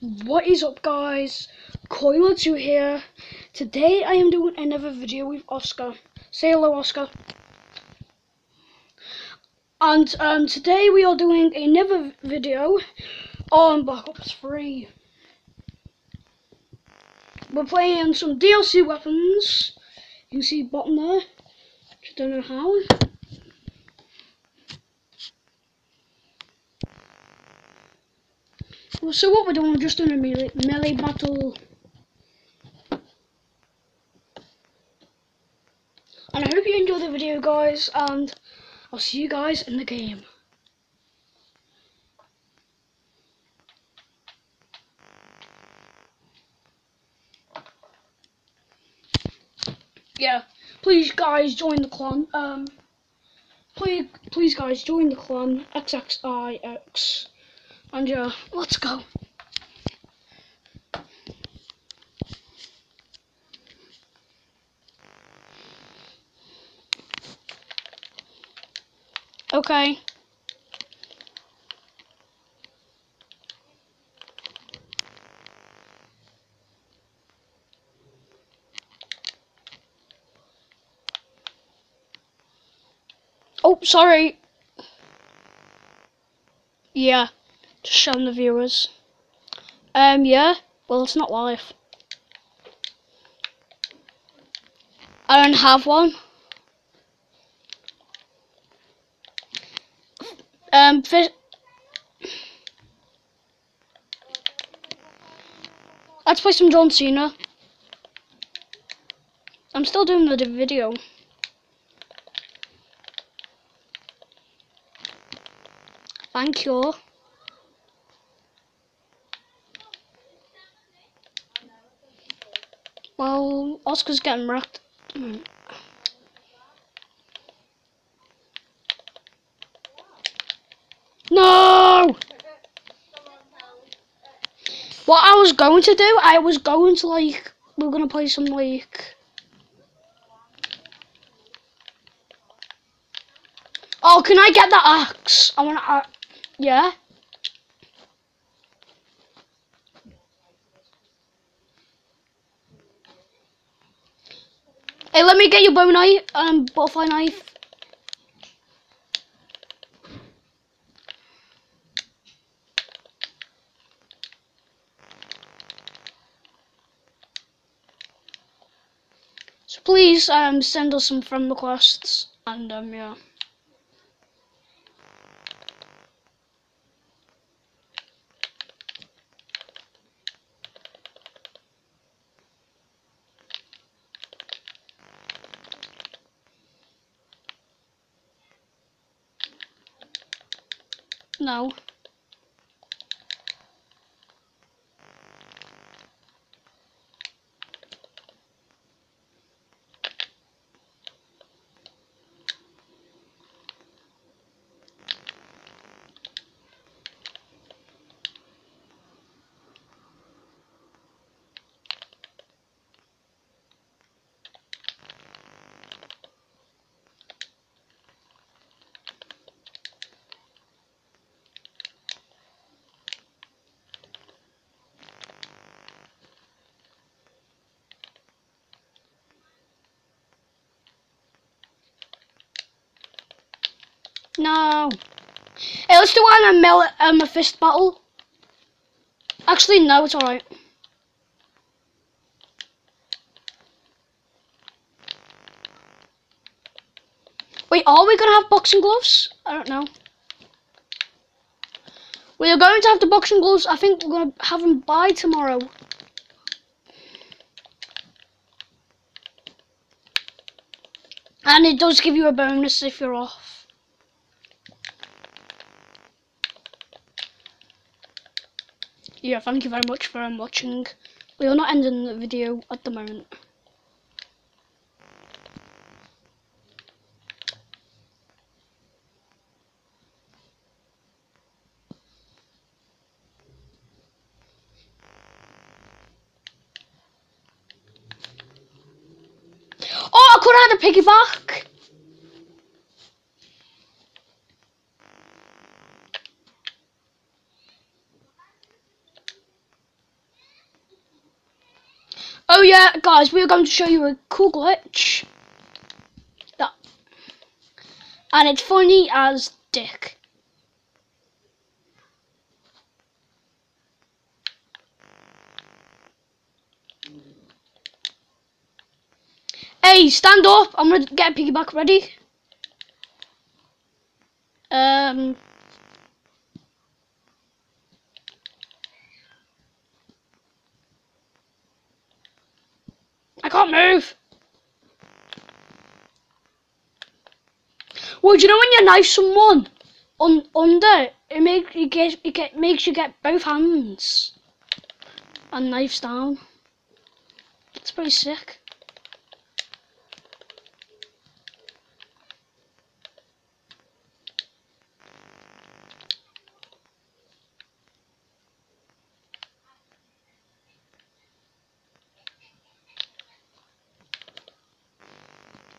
What is up guys? Coiler2 here. Today I am doing another video with Oscar. Say hello Oscar. And um, today we are doing another video on Black Ops 3. We're playing some DLC weapons. You can see bottom there. Just don't know how. Well, so what we're doing, we're just doing a melee, melee battle. And I hope you enjoy the video, guys, and I'll see you guys in the game. Yeah, please, guys, join the clan. Um, please, please, guys, join the clan. XXIX. And yeah, let's go. Okay. Oh, sorry. Yeah. Just showing the viewers. Um, yeah. Well, it's not live. I don't have one. Um, Let's play some John Cena. I'm still doing the video. Thank you. Well, Oscar's getting wrecked. No! What I was going to do, I was going to like, we are gonna play some like. Oh, can I get the axe? I wanna, uh, yeah. Hey, let me get your bow knife, um, butterfly knife. So please, um, send us some friend requests, and um, yeah. No. No. Hey, let's do one a mel um a fist battle. Actually, no, it's alright. Wait, are we gonna have boxing gloves? I don't know. We are going to have the boxing gloves. I think we're gonna have them by tomorrow. And it does give you a bonus if you're off. Yeah, thank you very much for um, watching. We are not ending the video at the moment. Oh, I could have had a piggyback. yeah, guys, we're going to show you a cool glitch. That, and it's funny as dick. Hey, stand up. I'm gonna get a piggyback ready. Um. I can't move. Well, do you know when you knife someone on under, it makes you get it get makes you get both hands and knives down. It's pretty sick.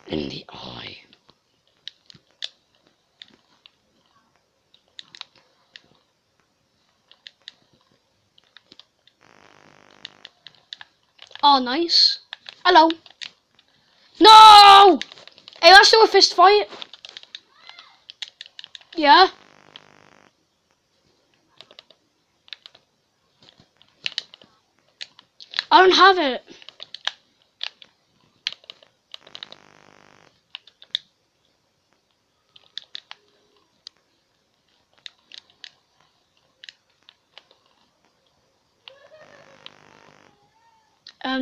in the eye. Oh, nice. Hello. No! Hey, let's do a fist fight. Yeah. I don't have it.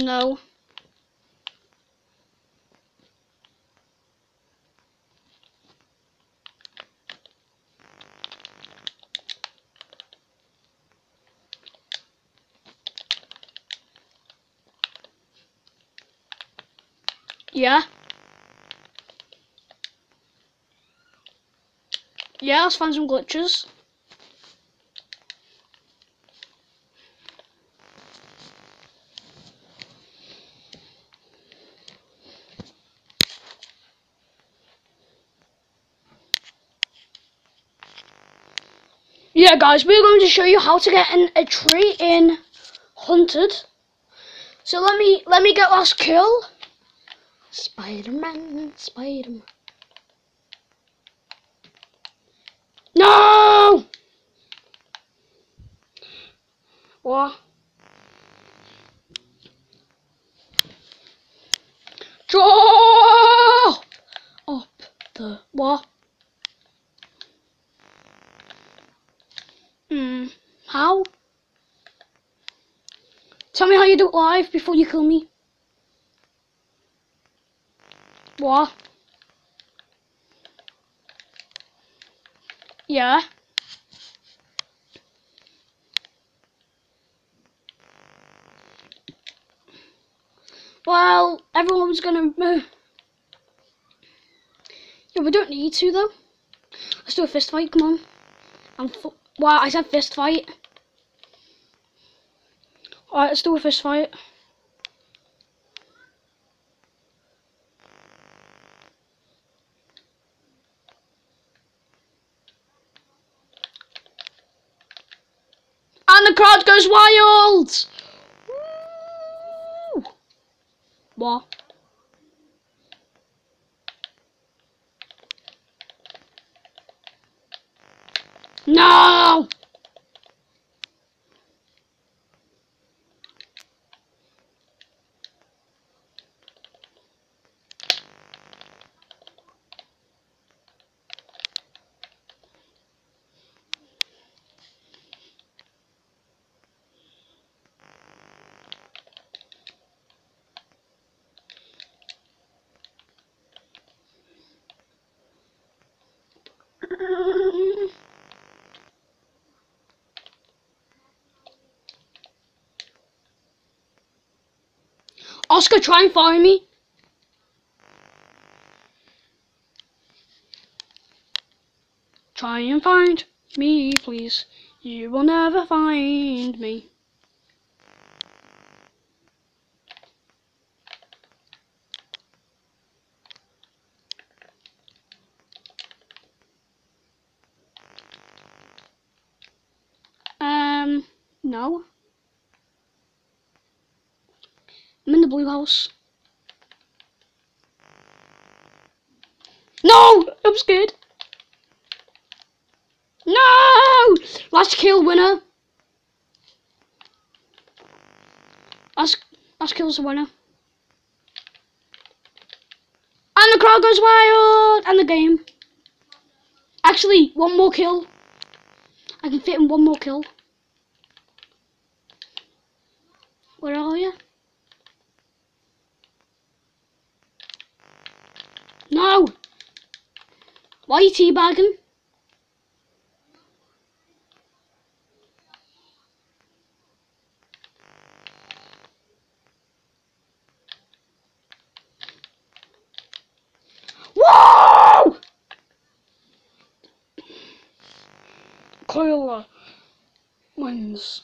No. Yeah. Yeah, let's find some glitches. Yeah, guys, we're going to show you how to get in a tree in Hunted. So let me let me get last kill. Spider-Man, Spider-Man. No! What? Draw up the what? Hmm. How? Do it live before you kill me. What? Yeah. Well, everyone's gonna. move. Yeah, we don't need to though. Let's do a fist fight. Come on. I'm. Wow, I said fist fight. Alright, let's do a fist fight. And the crowd goes wild! Woo! What? No! Oscar, try and find me. Try and find me, please. You will never find me. Um, no. I'm in the blue house. No! I'm scared. No! Last kill winner. Last, last kill's the winner. And the crowd goes wild! And the game. Actually, one more kill. I can fit in one more kill. Where are you? No! Why are you teabagging? Whoa! Coiler wins.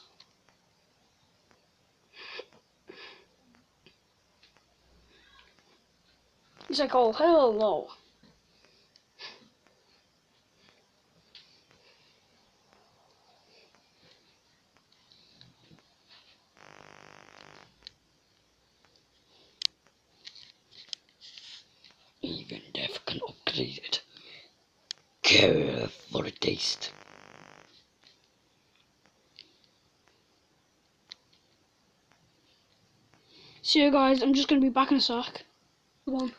He's like, oh, hello. Even Def can upgrade it. Care for a taste. See you guys, I'm just going to be back in a sec. One.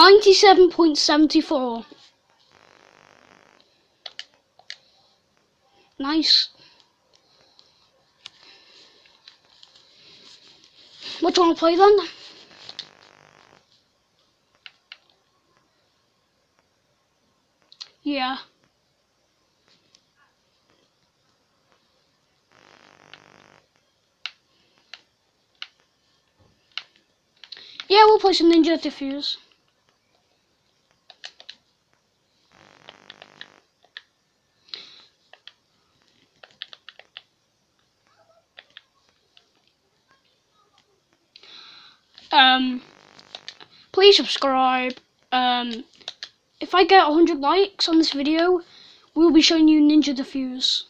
97.74. Nice. What do you want to play then? Yeah. Yeah, we'll play some Ninja Defuse. Um, please subscribe. Um, if I get 100 likes on this video, we'll be showing you Ninja Defuse.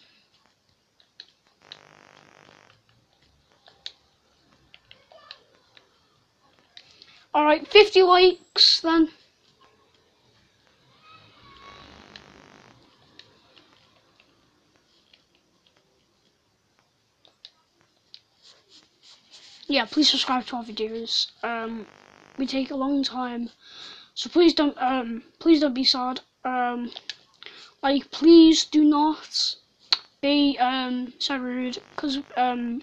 Alright, 50 likes then. Yeah, please subscribe to our videos. Um, we take a long time, so please don't um please don't be sad. Um, like please do not be um so rude because um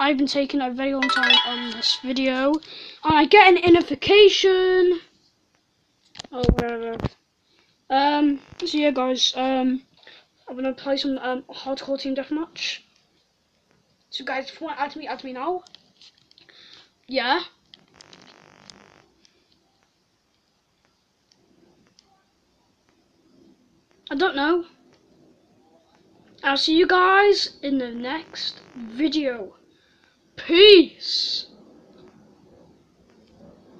I've been taking a very long time on this video, I get an notification. Oh whatever. Um, so yeah, guys. Um, I'm gonna play some um hardcore team deathmatch. So guys, if you want to add me, add me now. Yeah. I don't know. I'll see you guys in the next video. Peace.